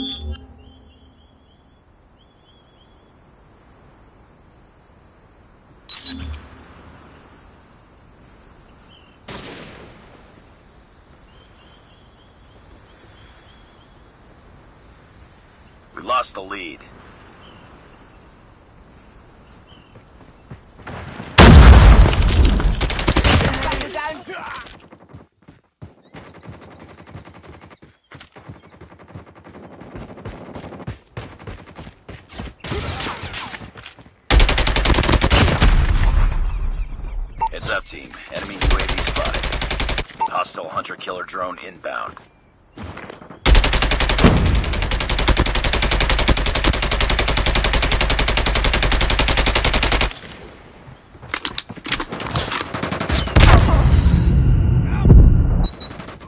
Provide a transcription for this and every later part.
We lost the lead. Killer drone inbound.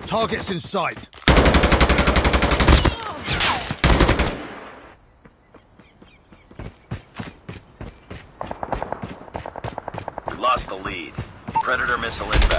Targets in sight. We lost the lead. Predator missile inbound.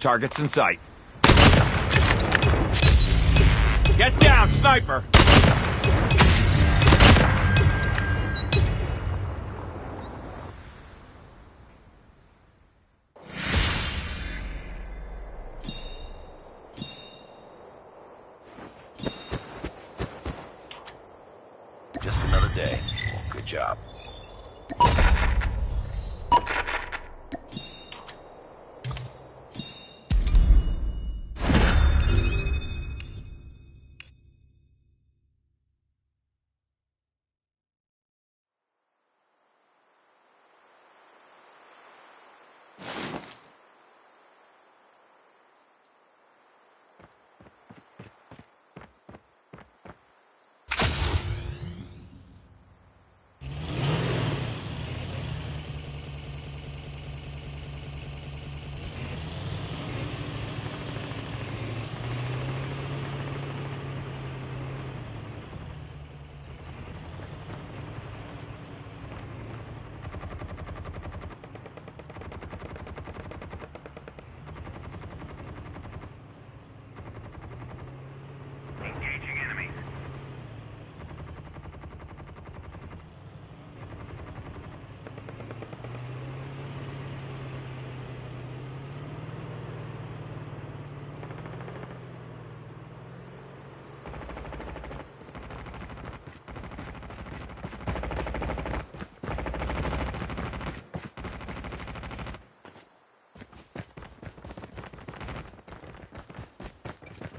Targets in sight. Get down, sniper!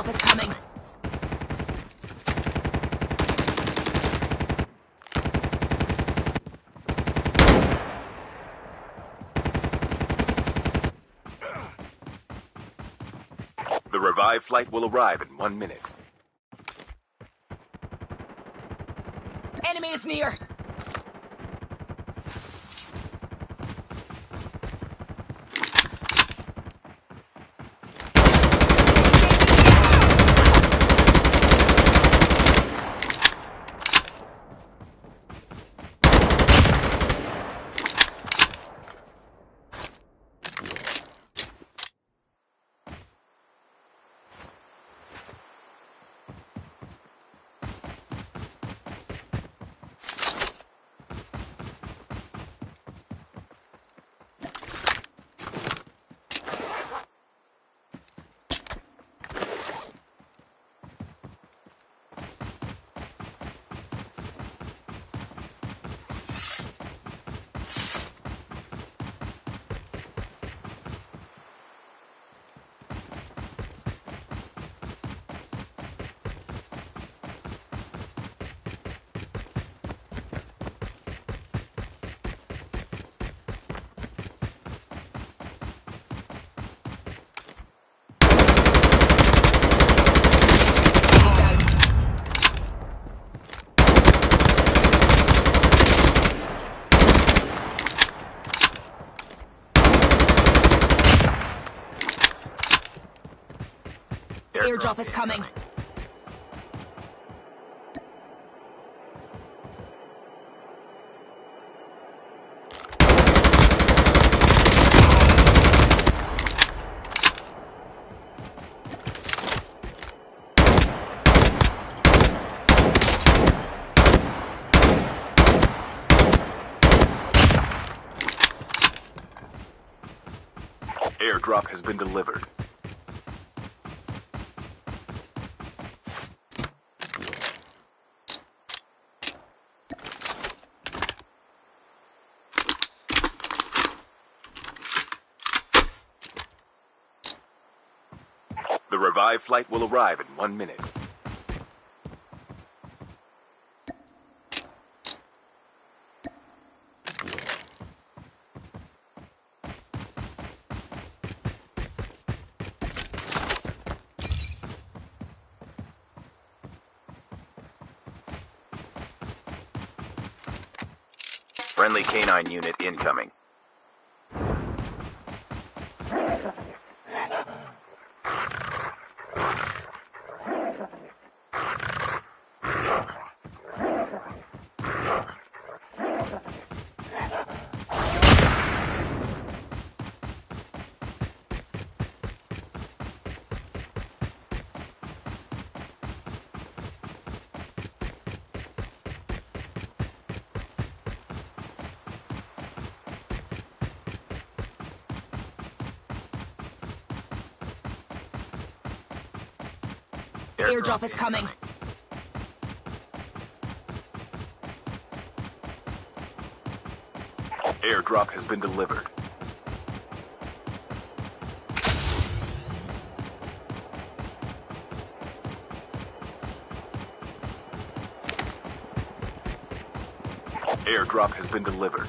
Airdrop is coming. The revived flight will arrive in one minute. Enemy is near. Airdrop is coming. Airdrop has been delivered. Revived flight will arrive in one minute. Friendly canine unit incoming. Airdrop is coming. Airdrop has been delivered. Airdrop has been delivered.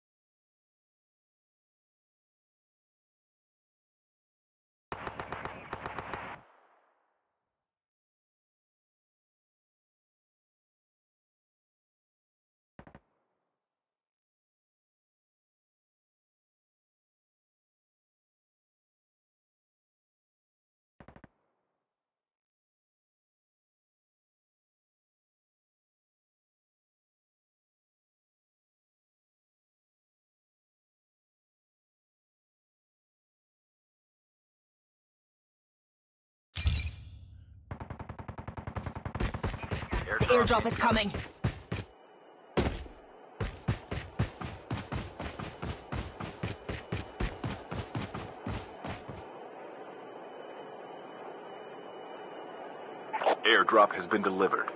Airdrop is coming. Airdrop has been delivered.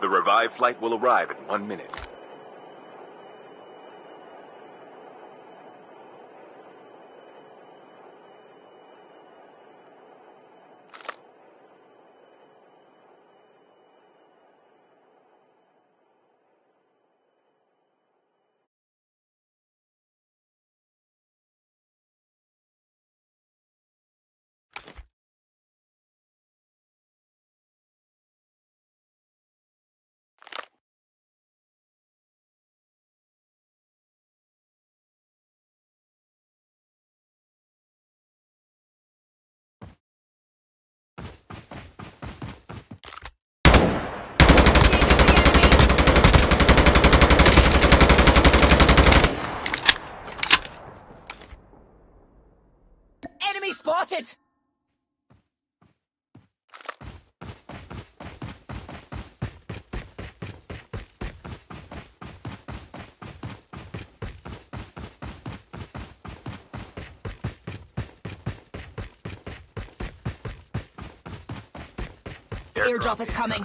The revived flight will arrive in one minute. Spotted! Airdrop is coming.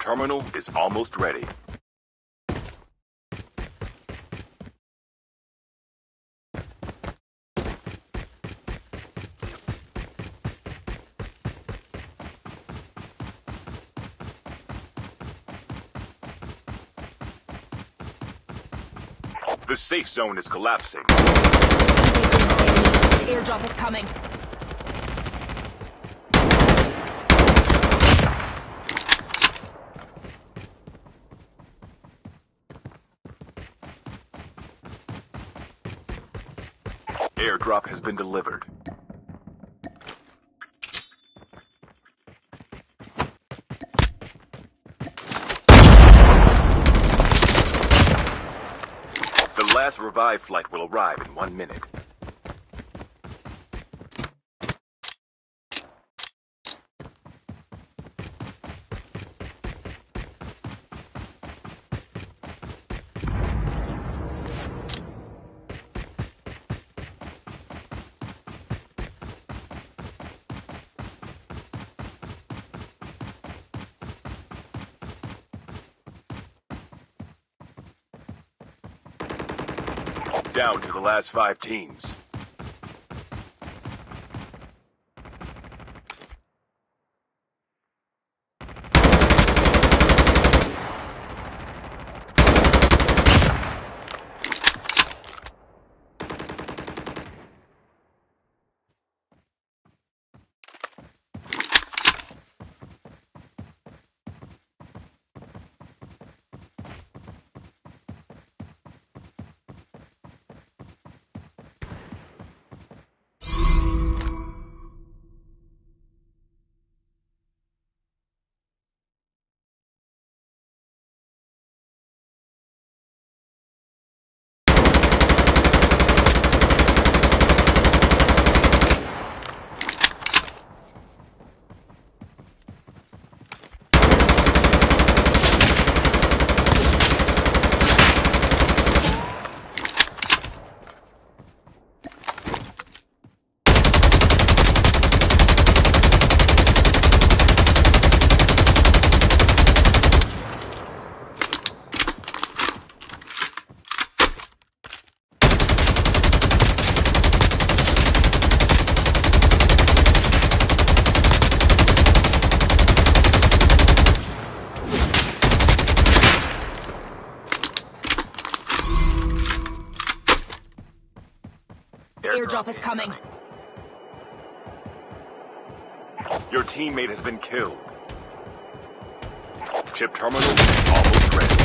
terminal is almost ready. The safe zone is collapsing. Airdrop is coming. Airdrop has been delivered. The last revive flight will arrive in one minute. Down to the last five teams. Stop us coming. Your teammate has been killed. Chip terminal almost ready.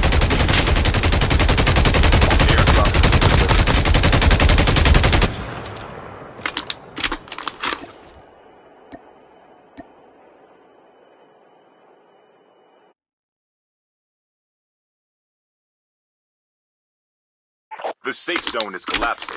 The safe zone is collapsing.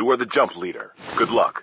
You are the jump leader. Good luck.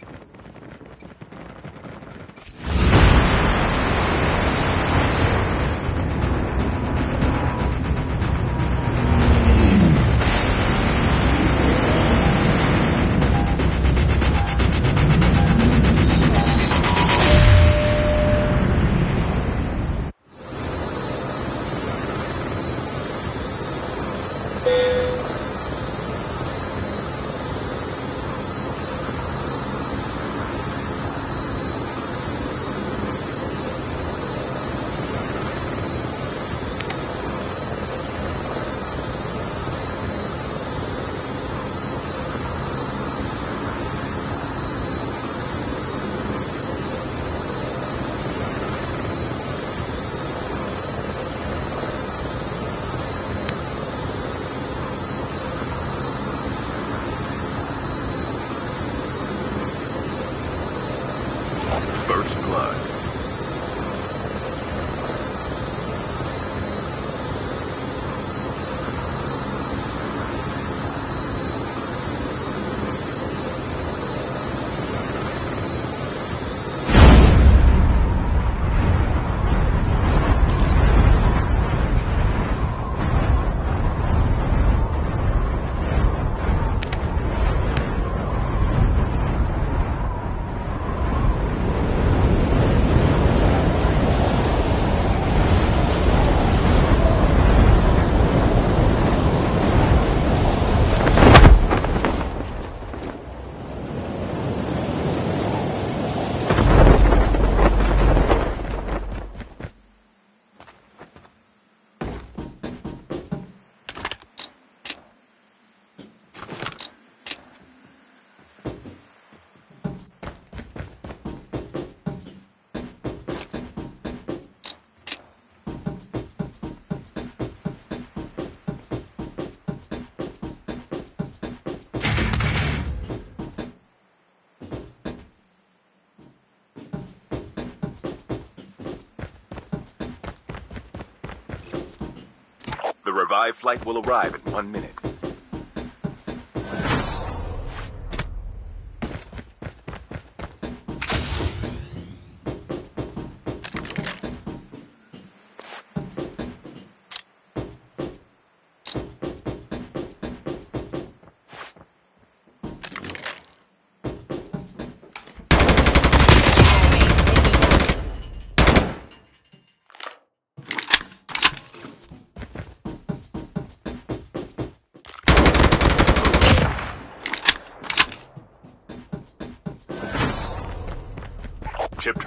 Revived flight will arrive in one minute.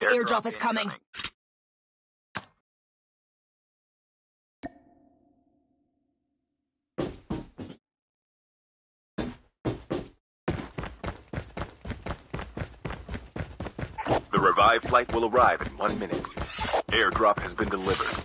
Airdrop is coming. The revived flight will arrive in one minute. Airdrop has been delivered.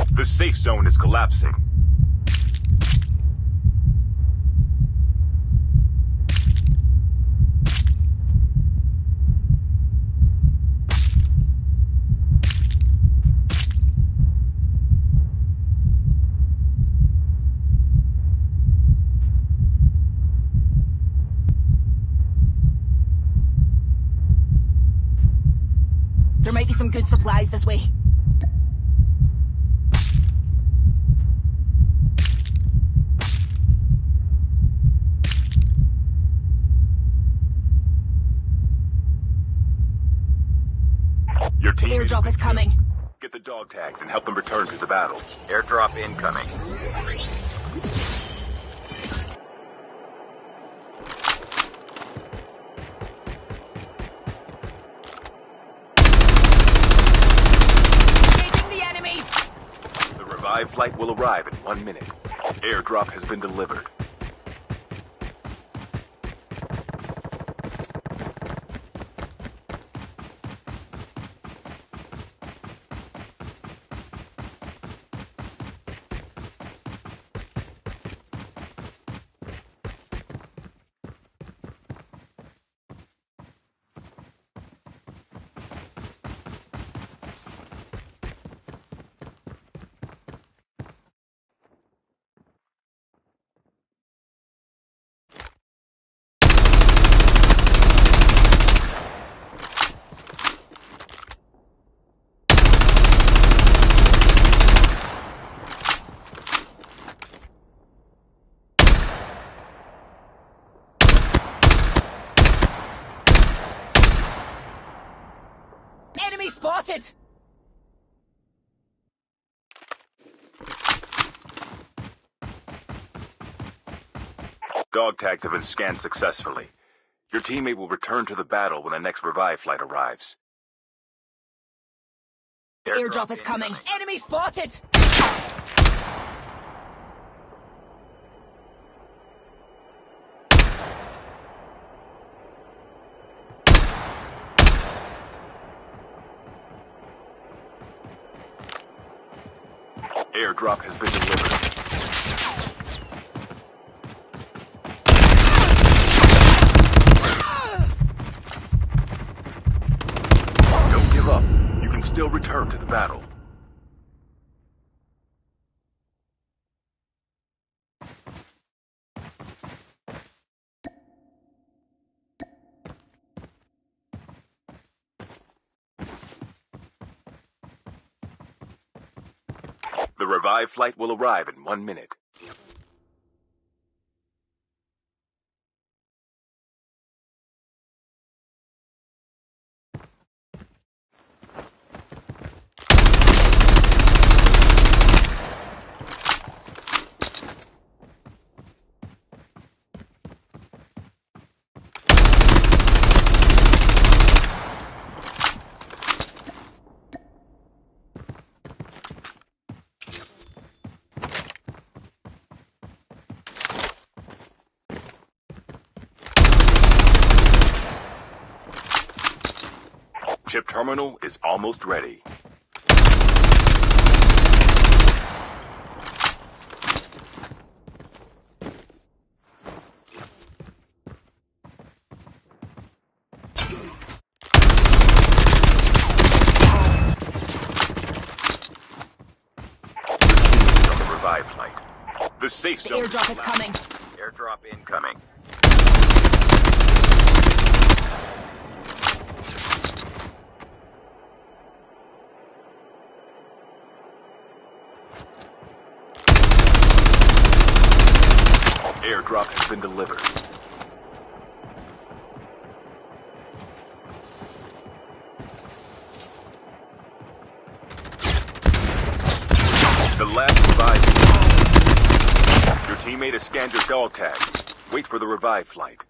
The safe zone is collapsing. There might be some good supplies this way. Your team Airdrop is coming. Get the dog tags and help them return to the battle. Airdrop incoming. Engaging the enemies! The revived flight will arrive in one minute. Airdrop has been delivered. Enemy spotted! Dog tags have been scanned successfully. Your teammate will return to the battle when the next revive flight arrives. Airdrop is coming. Enemy spotted! Airdrop has been delivered. Don't give up. You can still return to the battle. The flight will arrive in one minute. Chip terminal is almost ready. the. The safe The zone airdrop is coming. Airdrop incoming. Airdrop has been delivered. The last revive. Your teammate has scanned your dog tag. Wait for the revive flight.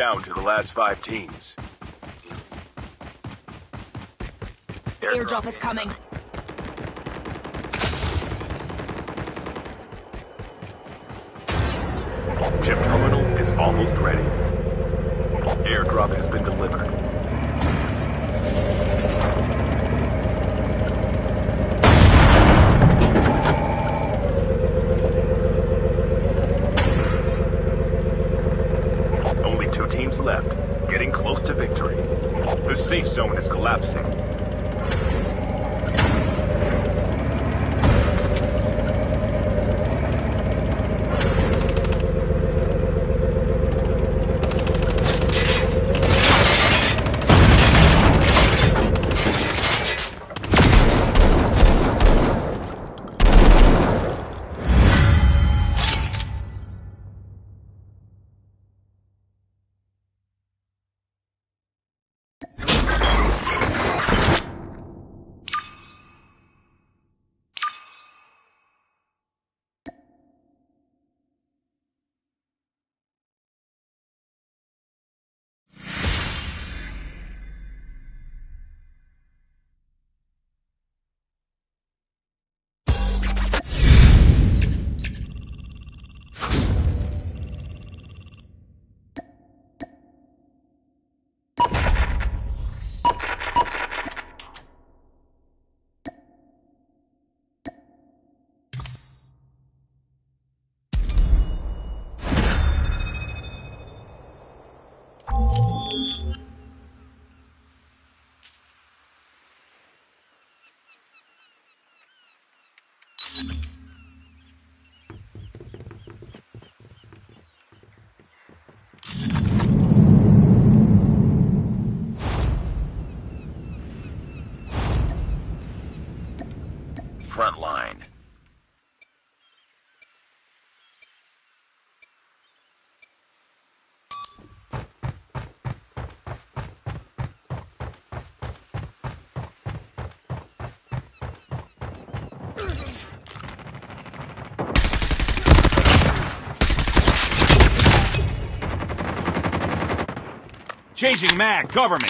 Down to the last five teams. The airdrop is coming. Chip terminal is almost ready. front line. Changing mag, cover me.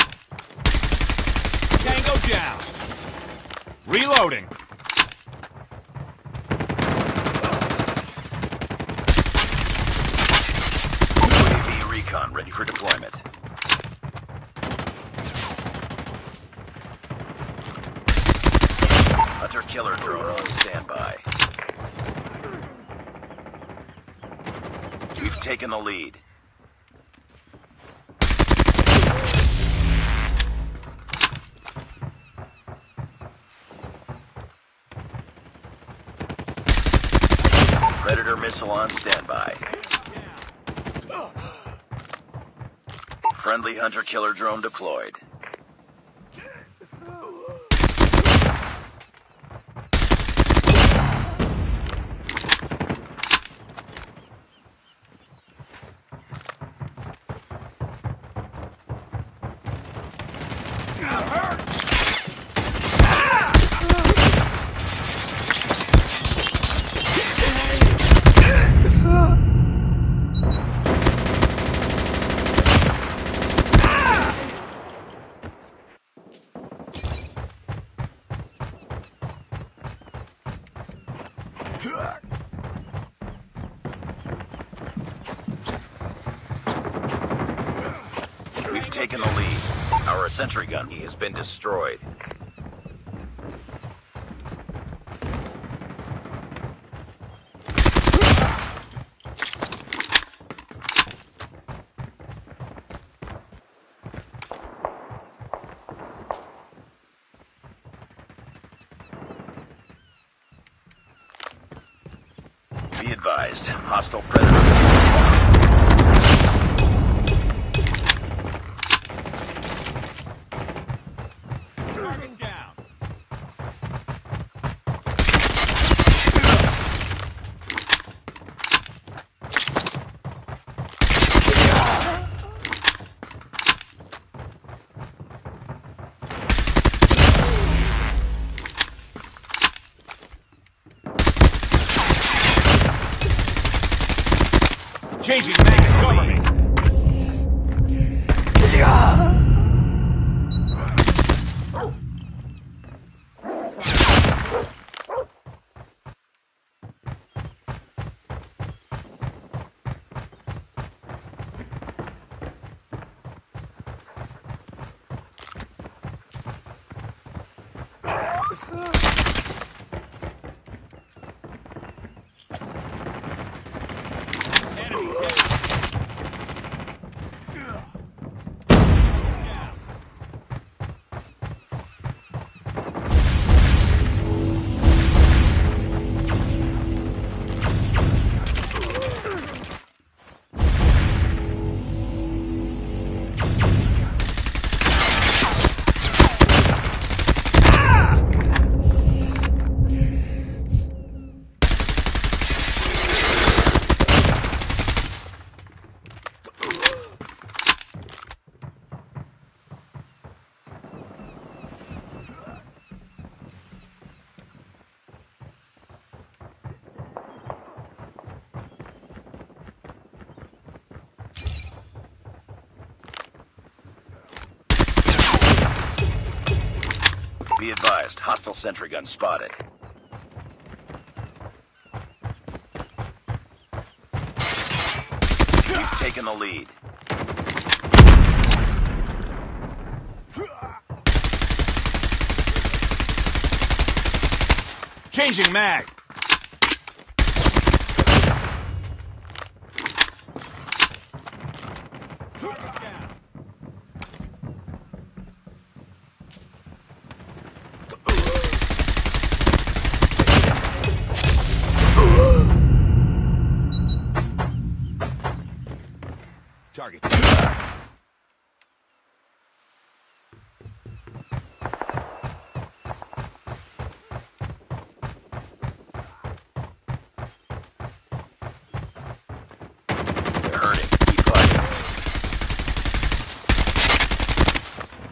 Tango down. Reloading. Taken the lead. Predator missile on standby. Friendly hunter killer drone deployed. Sentry gun He has been destroyed. Oh. Hostile sentry gun spotted. We've taken the lead. Changing mag.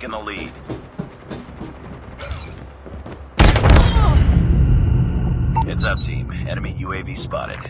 Taken the lead. Heads up, team. Enemy UAV spotted.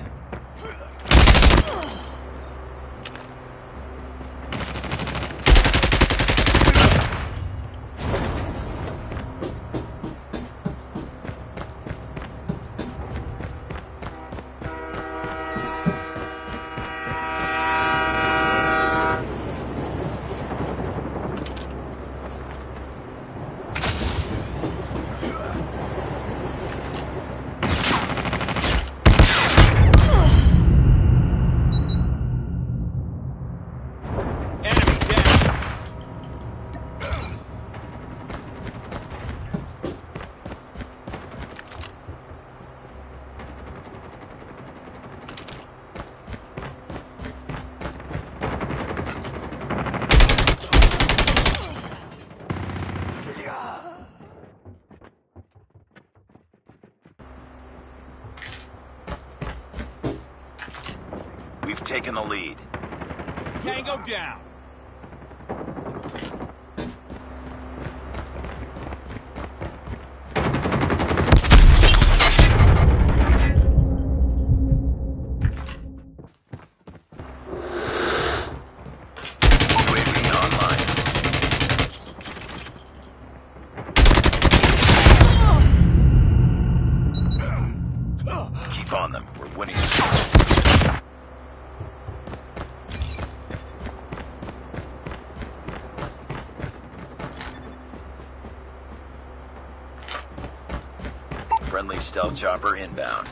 We've the lead. Tango down. UAV online. Keep on them. We're winning. Friendly stealth chopper inbound.